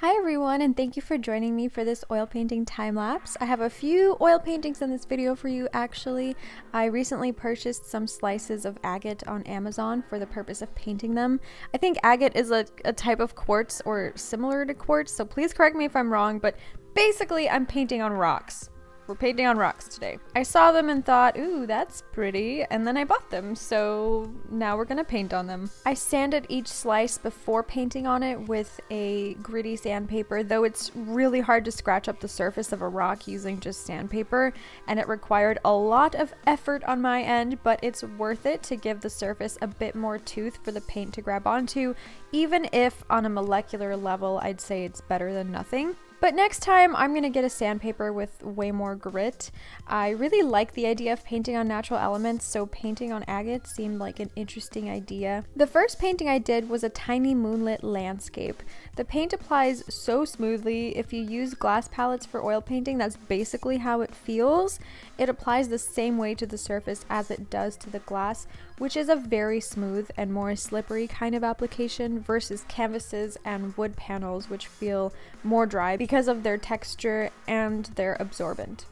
Hi everyone and thank you for joining me for this oil painting time lapse. I have a few oil paintings in this video for you actually. I recently purchased some slices of agate on Amazon for the purpose of painting them. I think agate is a, a type of quartz or similar to quartz so please correct me if I'm wrong but basically I'm painting on rocks. We're painting on rocks today. I saw them and thought, ooh, that's pretty, and then I bought them, so now we're gonna paint on them. I sanded each slice before painting on it with a gritty sandpaper, though it's really hard to scratch up the surface of a rock using just sandpaper, and it required a lot of effort on my end, but it's worth it to give the surface a bit more tooth for the paint to grab onto, even if on a molecular level I'd say it's better than nothing. But next time I'm going to get a sandpaper with way more grit. I really like the idea of painting on natural elements, so painting on agate seemed like an interesting idea. The first painting I did was a tiny moonlit landscape. The paint applies so smoothly. If you use glass palettes for oil painting, that's basically how it feels. It applies the same way to the surface as it does to the glass, which is a very smooth and more slippery kind of application versus canvases and wood panels, which feel more dry because of their texture and their absorbent.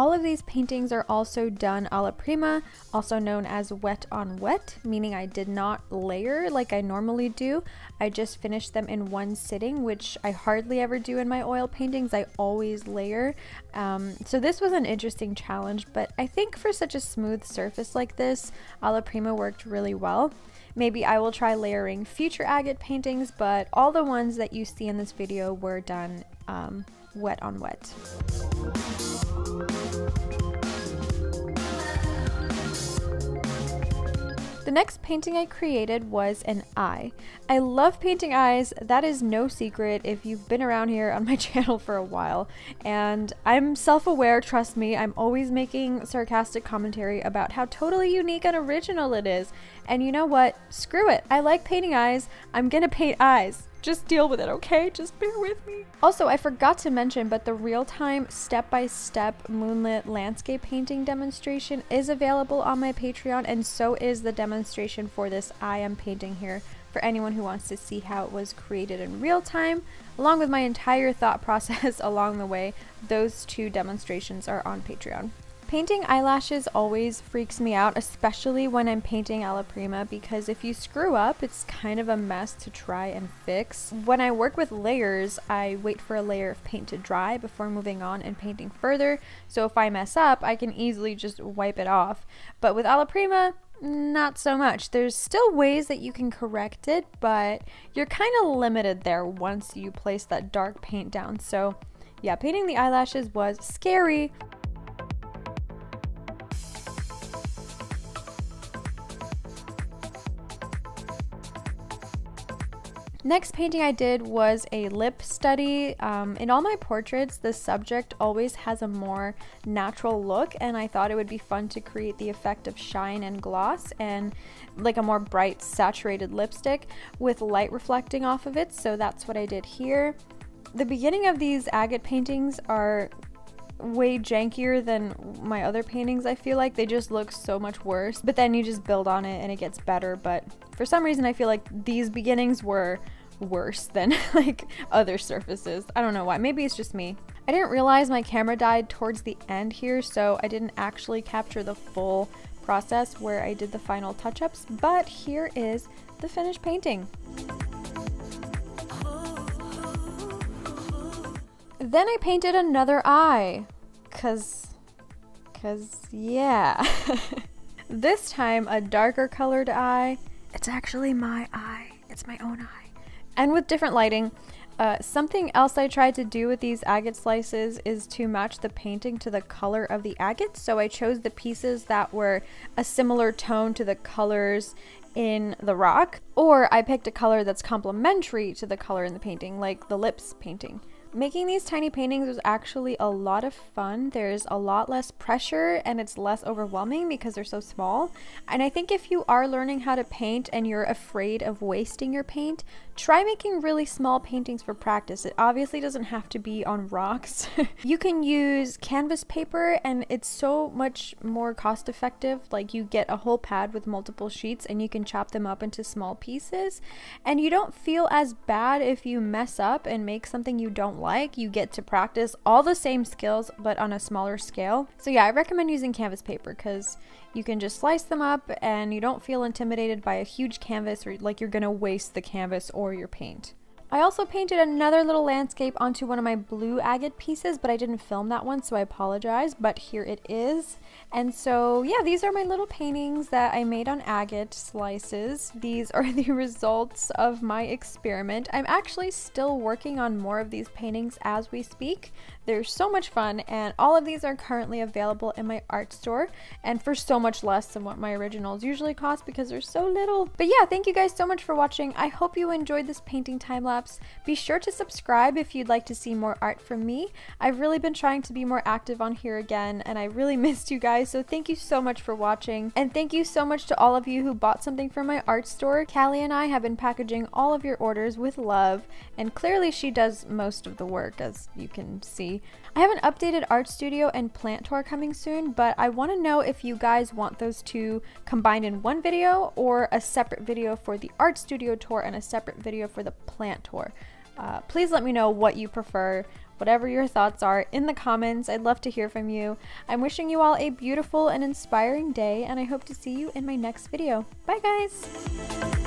All of these paintings are also done alla prima, also known as wet on wet, meaning I did not layer like I normally do. I just finished them in one sitting, which I hardly ever do in my oil paintings. I always layer. Um, so this was an interesting challenge, but I think for such a smooth surface like this, alla prima worked really well. Maybe I will try layering future agate paintings, but all the ones that you see in this video were done um, wet on wet. The next painting I created was an eye. I love painting eyes, that is no secret if you've been around here on my channel for a while. And I'm self-aware, trust me, I'm always making sarcastic commentary about how totally unique and original it is. And you know what? Screw it, I like painting eyes, I'm gonna paint eyes. Just deal with it, okay? Just bear with me. Also, I forgot to mention, but the real-time step-by-step moonlit landscape painting demonstration is available on my Patreon, and so is the demonstration for this I am painting here for anyone who wants to see how it was created in real time, along with my entire thought process along the way. Those two demonstrations are on Patreon. Painting eyelashes always freaks me out, especially when I'm painting alla prima, because if you screw up, it's kind of a mess to try and fix. When I work with layers, I wait for a layer of paint to dry before moving on and painting further, so if I mess up, I can easily just wipe it off. But with alla prima, not so much. There's still ways that you can correct it, but you're kind of limited there once you place that dark paint down. So yeah, painting the eyelashes was scary, Next painting I did was a lip study. Um, in all my portraits, the subject always has a more natural look and I thought it would be fun to create the effect of shine and gloss and like a more bright saturated lipstick with light reflecting off of it. So that's what I did here. The beginning of these agate paintings are way jankier than my other paintings I feel like they just look so much worse but then you just build on it and it gets better but for some reason I feel like these beginnings were worse than like other surfaces I don't know why maybe it's just me I didn't realize my camera died towards the end here so I didn't actually capture the full process where I did the final touch-ups but here is the finished painting Then I painted another eye. Cause, cause yeah. this time a darker colored eye. It's actually my eye. It's my own eye. And with different lighting. Uh, something else I tried to do with these agate slices is to match the painting to the color of the agate. So I chose the pieces that were a similar tone to the colors in the rock, or I picked a color that's complementary to the color in the painting, like the lips painting. Making these tiny paintings was actually a lot of fun. There's a lot less pressure and it's less overwhelming because they're so small. And I think if you are learning how to paint and you're afraid of wasting your paint, try making really small paintings for practice. It obviously doesn't have to be on rocks. you can use canvas paper and it's so much more cost effective. Like you get a whole pad with multiple sheets and you can chop them up into small pieces and you don't feel as bad if you mess up and make something you don't like. You get to practice all the same skills but on a smaller scale. So yeah, I recommend using canvas paper because you can just slice them up and you don't feel intimidated by a huge canvas or like you're gonna waste the canvas or your paint. I also painted another little landscape onto one of my blue agate pieces, but I didn't film that one, so I apologize, but here it is. And so, yeah, these are my little paintings that I made on agate slices. These are the results of my experiment. I'm actually still working on more of these paintings as we speak. They're so much fun, and all of these are currently available in my art store, and for so much less than what my originals usually cost because they're so little. But yeah, thank you guys so much for watching. I hope you enjoyed this painting time lapse. Be sure to subscribe if you'd like to see more art from me. I've really been trying to be more active on here again, and I really missed you guys, so thank you so much for watching. And thank you so much to all of you who bought something from my art store. Callie and I have been packaging all of your orders with love, and clearly she does most of the work, as you can see. I have an updated art studio and plant tour coming soon, but I want to know if you guys want those two combined in one video or a separate video for the art studio tour and a separate video for the plant tour. Uh, please let me know what you prefer, whatever your thoughts are in the comments. I'd love to hear from you. I'm wishing you all a beautiful and inspiring day, and I hope to see you in my next video. Bye, guys!